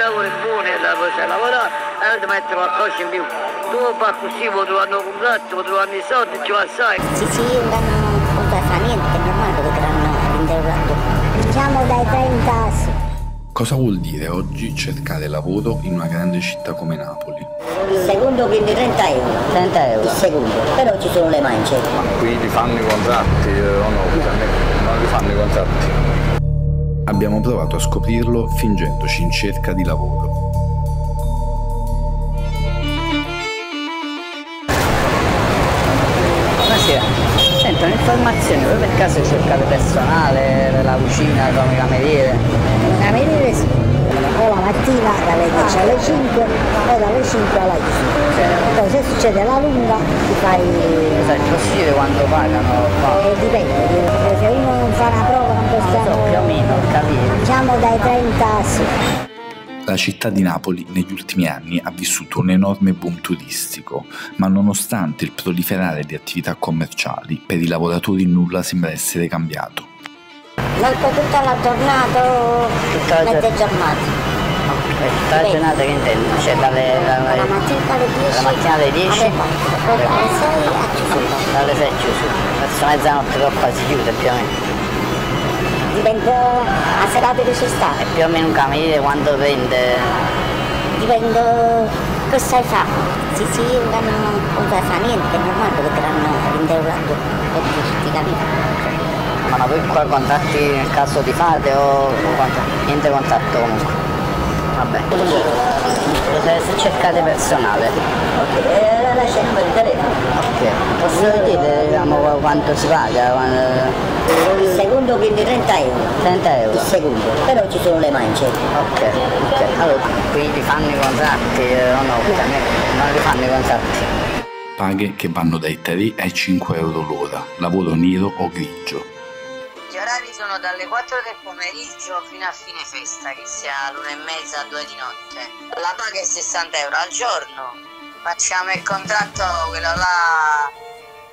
lavoro è buono e la cosa lavorare e ti mettere qualcosa in più. Tu fai così, puoi trovare un contratto, puoi trovare i soldi, ci va assai. Sì, sì, non, non puoi fare niente, è normale che creano l'interrogatorio. Diciamo dai 30 su. Cosa vuol dire oggi cercare lavoro in una grande città come Napoli? Il secondo quindi 30 euro. 30 euro. Il secondo, però ci sono le mance. Ma qui li fanno i contratti eh, o no? Non li fanno i contratti. Abbiamo provato a scoprirlo fingendoci in cerca di lavoro. Buonasera. Sento un'informazione, voi per caso cercate personale per la cucina come cameriere? Cameriere sì. O la mattina dalle 10 alle 5 o dalle 5 alla 10. Poi se succede la lunga ti fai... Sai, il possibile quanto pagano? Eh, dipende, se uno non fa una prova non può Non so, più o stare... meno, ho capito. Diciamo dai 30 su. La città di Napoli negli ultimi anni ha vissuto un enorme boom turistico, ma nonostante il proliferare di attività commerciali, per i lavoratori nulla sembra essere cambiato. Molto tutta la giornata o Tutta la mezze gior- giornate. Ok, tutta la giornata che intendi? Cioè dalle, dalle, La mattina alle 10 la mattina alle 10 alle 4, poi dalle 6 a chiusura. dalle 6 chiuso. Verso mezzanotte troppa si chiude più o meno. Dipende a serate ci sta. E più o meno un cameriere quanto prende? Dipende che sai fare. Sì, sì, non, non puoi fare niente, è normale che creano l'interrogatorio per dirti capito. Ma voi qua contatti nel caso di fate o, niente contatto comunque? Vabbè. Se, se cercate personale. Ok, eh, lascia il numero di telefono. Diciamo, quanto si paga? Quando- Il secondo quindi 30 euro. 30 Il euro. secondo, però ci sono le mance. Ok, ok. Allora, quindi fanno i contratti eh, o no? Cioè, Non li fanno i contratti. Paghe che vanno dai 3 ai 5 euro l'ora, lavoro nero o grigio. Gli orari sono dalle 4 del pomeriggio fino a fine festa, che sia l'una e mezza, due di notte. La paga è 60 euro al giorno. Facciamo il contratto, quello là,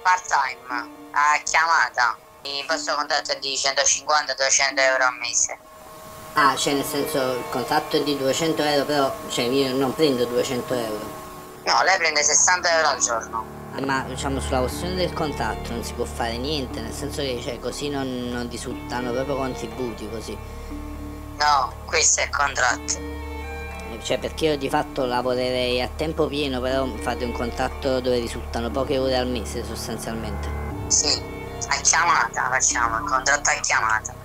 part time, a chiamata. Il vostro contratto è di 150-200 euro al mese. Ah, cioè nel senso il contratto è di 200 euro, però cioè io non prendo 200 euro. No, lei prende 60 euro al giorno. Ah, Ma diciamo sulla questione del contratto non si può fare niente, nel senso che cioè, così non, non risultano proprio contributi così. No, questo è il contratto. Cioè perché io di fatto lavorerei a tempo pieno, però fate un contratto dove risultano poche ore al mese sostanzialmente. Sì, a chiamata facciamo, il contratto a chiamata.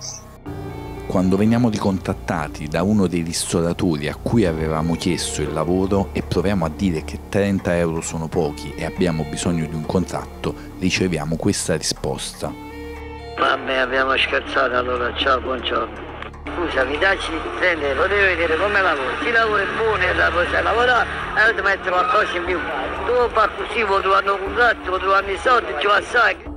Quando veniamo ricontattati da uno dei ristoratori a cui avevamo chiesto il lavoro e proviamo a dire che 30 euro sono pochi e abbiamo bisogno di un contratto, riceviamo questa risposta. Vabbè, abbiamo scherzato allora, ciao, buongiorno. Scusa, mi dacci 30 euro, devi vedere come lavoro. Se lavoro è buono e la cosa lavorare e ti mettere qualcosa in più. Tu fai così, puoi trovare un contratto, puoi trovare i soldi, ci assai.